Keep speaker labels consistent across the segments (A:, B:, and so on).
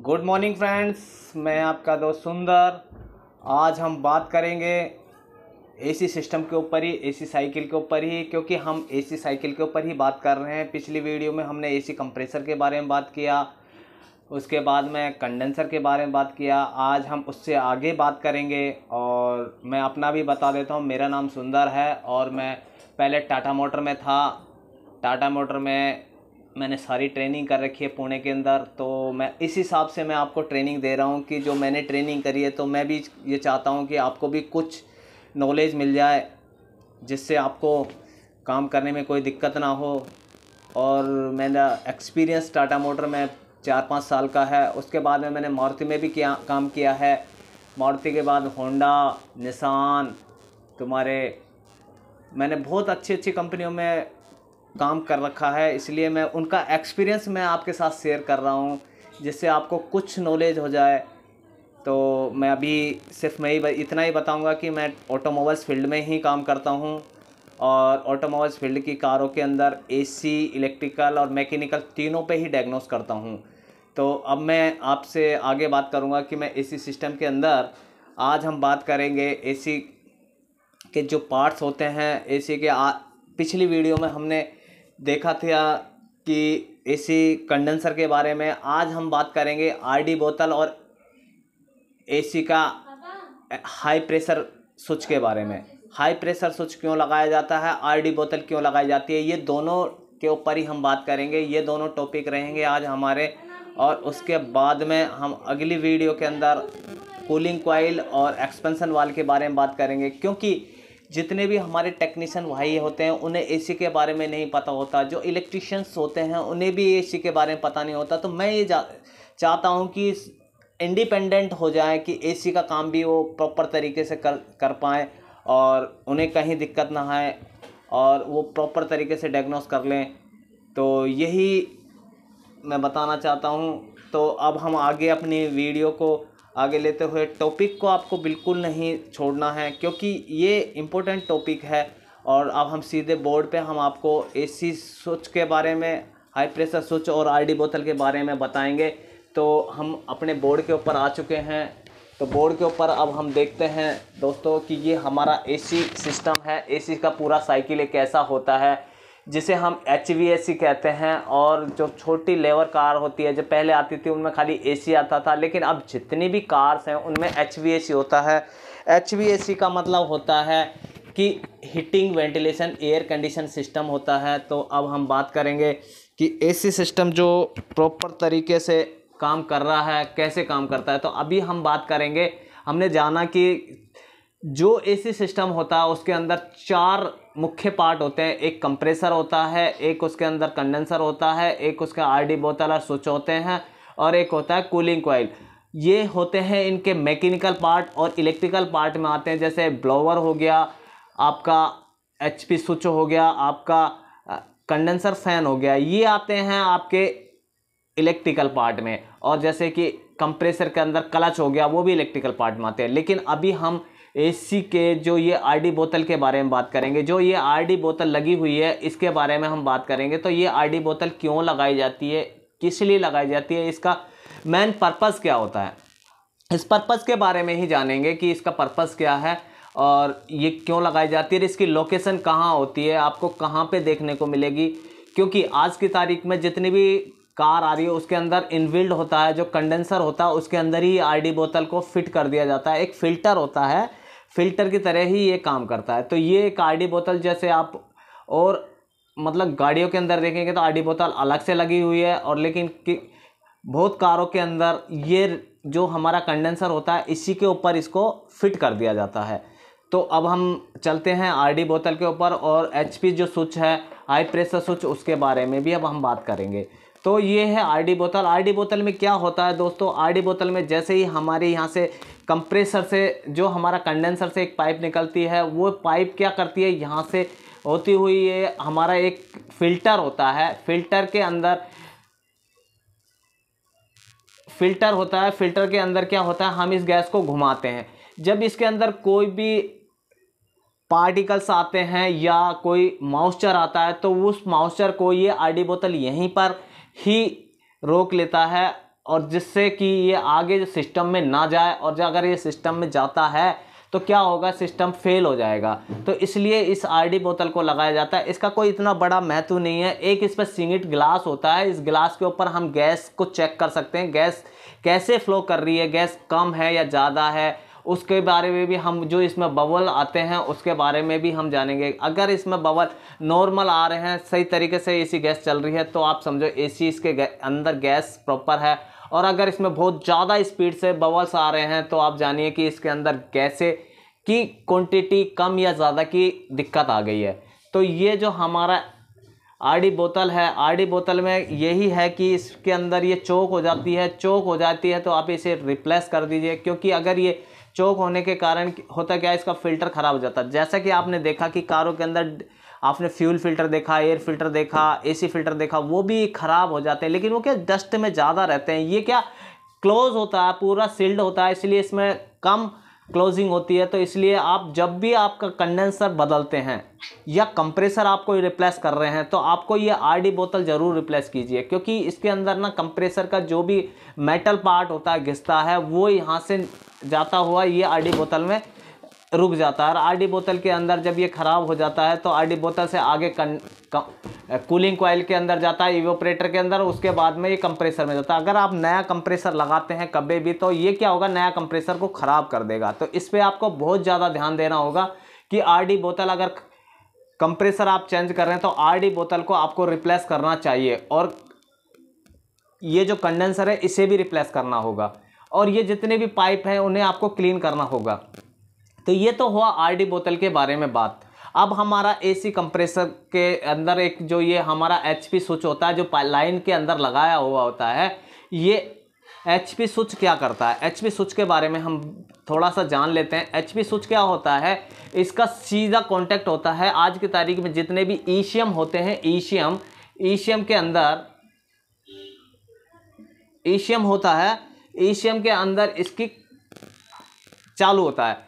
A: Good morning friends मैं आपका दोस्त सुंदर। आज हम बात करेंगे एसी सिस्टम के ऊपर ही एसी साइकिल के ऊपर ही, क्योंकि हम एसी साइकिल के ऊपर ही बात कर रहे हैं। पिछली वीडियो में हमने एसी कंप्रेसर के बारे में बात किया। उसके बाद में कंडेंसर के बारे में बात किया। आज हम उससे आगे बात करेंगे और मैं अपना भी बता देता हूँ। मेरा नाम सुंदर है और मैं पहले टाटा मोटर में था। टाटा मोटर में मैंने सारी ट्रेनिंग कर रखी है पुणे के अंदर तो मैं, इस हिसाब से मैं आपको ट्रेनिंग दे रहा हूँ कि जो मैंने ट्रेनिंग करी है तो मैं भी ये चाहता हूँ कि आपको भी कुछ नॉलेज मिल जाए, जिससे आपको काम करने में कोई दिक्कत ना हो। और मेरा एक्सपीरियंस टाटा मोटर में चार पाँच साल का है। उसके बाद में मैंने मारुति में भी किया, काम किया है। मारुति के बाद होंडा निसान तुम्हारे, मैंने बहुत अच्छी अच्छी कंपनियों में काम कर रखा है इसलिए मैं उनका एक्सपीरियंस मैं आपके साथ शेयर कर रहा हूँ जिससे आपको कुछ नॉलेज हो जाए। तो मैं अभी सिर्फ़ मैं ही इतना ही बताऊँगा कि मैं ऑटोमोबाइल्स फ़ील्ड में ही काम करता हूँ और ऑटोमोबाइल्स फ़ील्ड की कारों के अंदर एसी इलेक्ट्रिकल और मैकेनिकल तीनों पे ही डायग्नोस करता हूँ। तो अब मैं आपसे आगे बात करूँगा कि मैं एसी सिस्टम के अंदर आज हम बात करेंगे एसी के जो पार्ट्स होते हैं एसी के आ, पिछली वीडियो में हमने देखा था कि एसी कंडेंसर के बारे में आज हम बात करेंगे आरडी बोतल और एसी का हाई प्रेशर स्विच के बारे में। हाई प्रेशर स्विच क्यों लगाया जाता है? आरडी बोतल क्यों लगाई जाती है? ये दोनों के ऊपर ही हम बात करेंगे। ये दोनों टॉपिक रहेंगे आज हमारे और उसके बाद में हम अगली वीडियो के अंदर कूलिंग कॉइल और एक्सपेंसन वाल के बारे में बात करेंगे। क्योंकि जितने भी हमारे टेक्नीशियन भाई होते हैं, उन्हें एसी के बारे में नहीं पता होता। जो इलेक्ट्रिशियंस होते हैं, उन्हें भी एसी के बारे में पता नहीं होता। तो मैं ये चाहता हूँ कि इंडिपेंडेंट हो जाए, कि एसी का काम भी वो प्रॉपर तरीके से कर कर पाएँ और उन्हें कहीं दिक्कत ना आए और वो प्रॉपर तरीके से डायग्नोस कर लें। तो यही मैं बताना चाहता हूँ। तो अब हम आगे अपनी वीडियो को आगे लेते हुए टॉपिक को आपको बिल्कुल नहीं छोड़ना है, क्योंकि ये इम्पोर्टेंट टॉपिक है और अब हम सीधे बोर्ड पे हम आपको एसी स्विच के बारे में हाई प्रेशर स्विच और आरडी बोतल के बारे में बताएँगे। तो हम अपने बोर्ड के ऊपर आ चुके हैं। तो बोर्ड के ऊपर अब हम देखते हैं दोस्तों कि ये हमारा एसी सिस्टम है। एसी का पूरा साइकिल एक ऐसा होता है? जिसे हम एच एस कहते हैं, और जो छोटी लेवर कार होती है, जो पहले आती थी, उनमें खाली ए सी आता था, लेकिन अब जितनी भी कार्स हैं, उनमें एच एस होता है। एच एस का मतलब होता है कि heating ventilation air condition system होता है। तो अब हम बात करेंगे कि एसी सिस्टम जो प्रॉपर तरीके से काम कर रहा है, कैसे काम करता है। तो अभी हम बात करेंगे, हमने जाना कि जो एसी सिस्टम होता है, उसके अंदर चार मुख्य पार्ट होते हैं। एक कंप्रेसर होता है, एक उसके अंदर कंडेंसर होता है, एक उसका आरडी बोतल और स्विच होते हैं और एक होता है कूलिंग कॉइल। ये होते हैं इनके मैकेनिकल पार्ट और इलेक्ट्रिकल पार्ट में आते हैं। जैसे ब्लोवर हो गया, आपका एच पी स्विच हो गया, आपका कंडेंसर फ़ैन हो गया, ये आते हैं आपके इलेक्ट्रिकल पार्ट में। और जैसे कि कंप्रेसर के अंदर क्लच हो गया, वो भी इलेक्ट्रिकल पार्ट में आते हैं। लेकिन अभी हम एसी के जो ये आरडी बोतल के बारे में बात करेंगे, जो ये आरडी बोतल लगी हुई है, इसके बारे में हम बात करेंगे। तो ये आरडी बोतल क्यों लगाई जाती है, किस लिए लगाई जाती है, इसका मेन पर्पज़ क्या होता है? इस पर्पज़ के बारे में ही जानेंगे कि इसका पर्पज़ क्या है और ये क्यों लगाई जाती है इसकी लोकेशन कहाँ होती है, आपको कहाँ पे देखने को मिलेगी। क्योंकि आज की तारीख में जितनी भी कार आ रही है, उसके अंदर इनबिल्ड होता है, जो कंडेंसर होता है, उसके अंदर ही आरडी बोतल को फिट कर दिया जाता है। एक फ़िल्टर होता है फ़िल्टर की तरह ही ये काम करता है। तो ये एक आरडी बोतल जैसे आप और मतलब गाड़ियों के अंदर देखेंगे तो आरडी बोतल अलग से लगी हुई है और लेकिन कि बहुत कारों के अंदर ये जो हमारा कंडेंसर होता है, इसी के ऊपर इसको फिट कर दिया जाता है। तो अब हम चलते हैं आरडी बोतल के ऊपर और एचपी जो स्विच है, हाई प्रेशर स्विच, उसके बारे में भी अब हम बात करेंगे। तो ये है आरडी बोतल। आरडी बोतल में क्या होता है दोस्तों? आरडी बोतल में जैसे ही हमारे यहाँ से कंप्रेसर से, जो हमारा कंडेंसर से एक पाइप निकलती है, वो पाइप क्या करती है? यहाँ से होती हुई ये हमारा एक फ़िल्टर होता है। फ़िल्टर के अंदर, फ़िल्टर होता है। फ़िल्टर के अंदर क्या होता है? हम इस गैस को घुमाते हैं। जब इसके अंदर कोई भी पार्टिकल्स आते हैं या कोई मॉइस्चर आता है तो उस मॉइस्चर को ये आरडी बोतल यहीं पर ही रोक लेता है और जिससे कि ये आगे जो सिस्टम में ना जाए और जो अगर ये सिस्टम में जाता है तो क्या होगा? सिस्टम फेल हो जाएगा। तो इसलिए इस आरडी बोतल को लगाया जाता है। इसका कोई इतना बड़ा महत्व नहीं है। एक इस पर सिंगिट ग्लास होता है। इस गिलास के ऊपर हम गैस को चेक कर सकते हैं। गैस कैसे फ्लो कर रही है? गैस कम है या ज़्यादा है? उसके बारे में भी हम जो इसमें बबल आते हैं, उसके बारे में भी हम जानेंगे। अगर इसमें बबल नॉर्मल आ रहे हैं, सही तरीके से एसी गैस चल रही है तो आप समझो एसी इसके अंदर गैस प्रॉपर है। और अगर इसमें बहुत ज़्यादा स्पीड से बबल्स आ रहे हैं तो आप जानिए कि इसके अंदर गैसे की क्वांटिटी कम या ज़्यादा की दिक्कत आ गई है। तो ये जो हमारा आरडी बोतल है आरडी बोतल में यही है कि इसके अंदर ये चौक हो जाती है। चौक हो जाती है तो आप इसे रिप्लेस कर दीजिए, क्योंकि अगर ये चौक होने के कारण होता क्या इसका फ़िल्टर ख़राब हो जाता है। जैसा कि आपने देखा कि कारों के अंदर आपने फ्यूल फ़िल्टर देखा एयर फ़िल्टर देखा एसी फ़िल्टर देखा, वो भी ख़राब हो जाते हैं। लेकिन वो क्या डस्ट में ज़्यादा रहते हैं। ये क्या क्लोज होता है, पूरा सील्ड होता है, इसलिए इसमें कम क्लोजिंग होती है। तो इसलिए आप जब भी आपका कंडेंसर बदलते हैं या कंप्रेसर आपको रिप्लेस कर रहे हैं तो आपको ये आरडी बोतल ज़रूर रिप्लेस कीजिए। क्योंकि इसके अंदर ना कंप्रेसर का जो भी मेटल पार्ट होता है, घिसता है, वो यहाँ से जाता हुआ ये आरडी बोतल में रुक जाता है। और आरडी बोतल के अंदर जब ये ख़राब हो जाता है तो आरडी बोतल से आगे कन, कूलिंग कोयल के अंदर जाता है इवोपरेटर के अंदर उसके बाद में ये कंप्रेसर में जाता है। अगर आप नया कंप्रेसर लगाते हैं कभी भी तो ये क्या होगा? नया कंप्रेसर को ख़राब कर देगा। तो इस पर आपको बहुत ज़्यादा ध्यान देना होगा कि आरडी बोतल अगर कंप्रेसर आप चेंज कर रहे हैं तो आरडी बोतल को आपको रिप्लेस करना चाहिए। और ये जो कंडेंसर है इसे भी रिप्लेस करना होगा। और ये जितने भी पाइप हैं, उन्हें आपको क्लीन करना होगा। तो ये तो हुआ आरडी बोतल के बारे में बात। अब हमारा एसी कंप्रेसर के अंदर एक जो ये हमारा एच स्विच होता है, जो लाइन के अंदर लगाया हुआ होता है, ये एच पी स्विच क्या करता है? एच पी स्विच के बारे में हम थोड़ा सा जान लेते हैं। एच पी स्विच क्या होता है? इसका सीधा कांटेक्ट होता है। आज की तारीख में जितने भी ईशियम होते हैं, ईशियम ईशियम के अंदर, ईशियम होता है ईशियम के अंदर इसकी चालू होता है।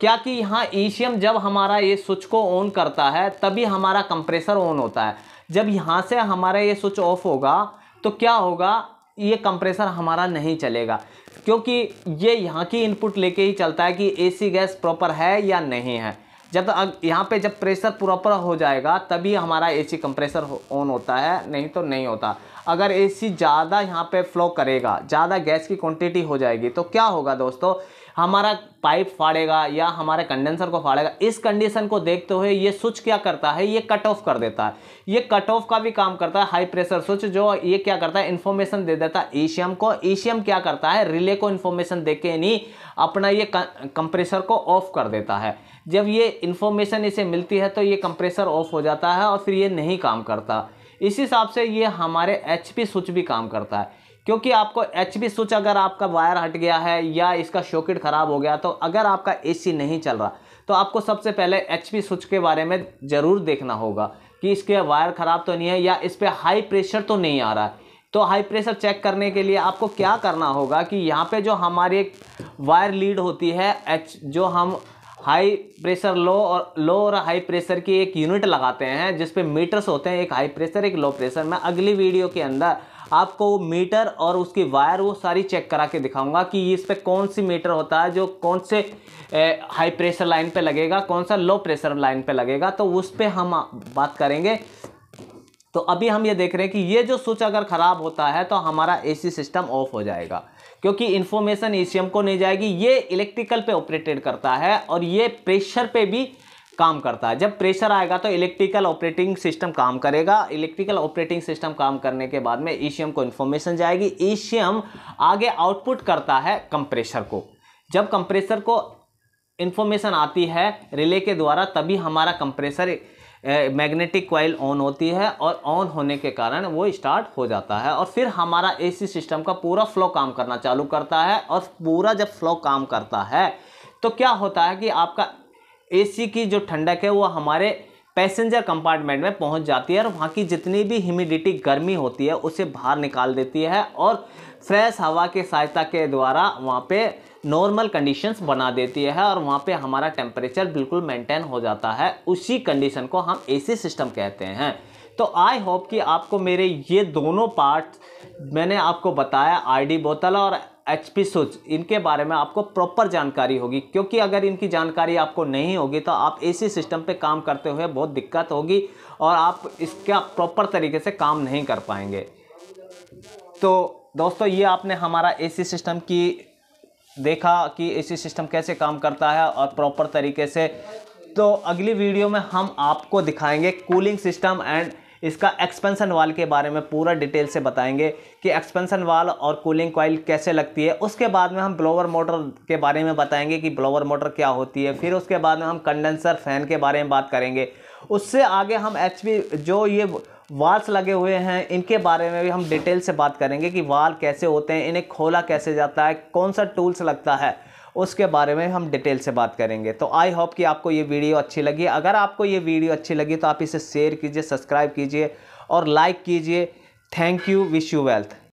A: क्या कि यहाँ ईशियम जब हमारा ये स्विच को ऑन करता है, तभी हमारा कंप्रेसर ऑन होता है। जब यहाँ से हमारा ये स्विच ऑफ़ होगा तो क्या होगा? ये कंप्रेसर हमारा नहीं चलेगा। क्योंकि ये यहाँ की इनपुट लेके ही चलता है कि एसी गैस प्रॉपर है या नहीं है। जब यहाँ पे जब प्रेशर प्रॉपर हो जाएगा तभी हमारा एसी कंप्रेसर ऑन हो, होता है नहीं तो नहीं होता। अगर एसी ज़्यादा यहाँ पे फ्लो करेगा ज़्यादा गैस की क्वांटिटी हो जाएगी तो क्या होगा दोस्तों? हमारा पाइप फाड़ेगा या हमारे कंडेंसर को फाड़ेगा। इस कंडीशन को देखते हुए ये स्विच क्या करता है? ये कट ऑफ़ कर देता है। ये कट ऑफ़ का भी काम करता है हाई प्रेशर स्विच जो ये क्या करता है? इन्फॉर्मेशन दे देता है एशियम को। एशियम क्या करता है? रिले को इन्फॉर्मेशन दे के नहीं अपना ये कंप्रेसर को ऑफ़ कर देता है। जब ये इन्फॉर्मेशन इसे मिलती है तो ये कंप्रेसर ऑफ़ हो जाता है और फिर ये नहीं काम करता। इस हिसाब से ये हमारे एच पी स्विच भी काम करता है। क्योंकि आपको एच पी स्विच अगर आपका वायर हट गया है या इसका शॉकेट ख़राब हो गया तो अगर आपका एसी नहीं चल रहा तो आपको सबसे पहले एच पी स्विच के बारे में ज़रूर देखना होगा कि इसके वायर ख़राब तो नहीं है या इस पर हाई प्रेशर तो नहीं आ रहा है। तो हाई प्रेशर चेक करने के लिए आपको क्या करना होगा कि यहाँ पे जो हमारी वायर लीड होती है एच जो हम हाई प्रेशर लो और लो और हाई प्रेशर की एक यूनिट लगाते हैं जिस पे मीटर्स होते हैं एक हाई प्रेशर एक लो प्रेशर मैं अगली वीडियो के अंदर आपको मीटर और उसकी वायर वो सारी चेक करा के दिखाऊँगा कि इस पे कौन सी मीटर होता है जो कौन से ए, हाई प्रेशर लाइन पे लगेगा कौन सा लो प्रेशर लाइन पे लगेगा। तो उस पर हम बात करेंगे। तो अभी हम ये देख रहे हैं कि ये जो स्विच अगर ख़राब होता है तो हमारा एसी सिस्टम ऑफ़ हो जाएगा। क्योंकि इन्फॉर्मेशन ईसीएम को नहीं जाएगी, ये इलेक्ट्रिकल पे ऑपरेटेड करता है और ये प्रेशर पे भी काम करता है। जब प्रेशर आएगा तो इलेक्ट्रिकल ऑपरेटिंग सिस्टम काम करेगा। इलेक्ट्रिकल ऑपरेटिंग सिस्टम काम करने के बाद में ईसीएम को इन्फॉर्मेशन जाएगी। ईसीएम आगे आउटपुट करता है कंप्रेशर को। जब कंप्रेसर को इन्फॉर्मेशन आती है रिले के द्वारा, तभी हमारा कंप्रेसर मैग्नेटिक कॉइल ऑन होती है और ऑन होने के कारण वो स्टार्ट हो जाता है और फिर हमारा एसी सिस्टम का पूरा फ्लो काम करना चालू करता है और पूरा जब फ्लो काम करता है तो क्या होता है कि आपका एसी की जो ठंडक है वो हमारे पैसेंजर कंपार्टमेंट में पहुँच जाती है और वहाँ की जितनी भी ह्यूमिडिटी गर्मी होती है, उसे बाहर निकाल देती है और फ्रेश हवा के सहायता के द्वारा वहाँ पे नॉर्मल कंडीशंस बना देती है और वहाँ पे हमारा टेम्परेचर बिल्कुल मेंटेन हो जाता है। उसी कंडीशन को हम एसी सिस्टम कहते हैं। तो आई होप कि आपको मेरे ये दोनों पार्ट मैंने आपको बताया आईडी बोतल और एच पी स्विच इनके बारे में आपको प्रॉपर जानकारी होगी। क्योंकि अगर इनकी जानकारी आपको नहीं होगी तो आप एसी सिस्टम पे काम करते हुए बहुत दिक्कत होगी और आप इसका प्रॉपर तरीके से काम नहीं कर पाएँगे। तो दोस्तों, ये आपने हमारा एसी सिस्टम की देखा कि एसी सिस्टम कैसे काम करता है और प्रॉपर तरीके से। तो अगली वीडियो में हम आपको दिखाएँगे कूलिंग सिस्टम एंड इसका एक्सपेंसन वाल के बारे में पूरा डिटेल से बताएँगे कि एक्सपेंसन वाल और कूलिंग कॉइल कैसे लगती है। उसके बाद में हम ब्लोवर मोटर के बारे में बताएँगे कि ब्लोवर मोटर क्या होती है। फिर उसके बाद में हम कंडेंसर फ़ैन के बारे में बात करेंगे। उससे आगे हम एच जो ये वाल्स लगे हुए हैं, इनके बारे में भी हम डिटेल से बात करेंगे कि वाल कैसे होते हैं, इन्हें खोला कैसे जाता है, कौन सा टूल्स लगता है। उसके बारे में हम डिटेल से बात करेंगे। तो आई होप कि आपको ये वीडियो अच्छी लगी। अगर आपको ये वीडियो अच्छी लगी तो आप इसे शेयर कीजिए सब्सक्राइब कीजिए और लाइक कीजिए। Thank you wish you wealth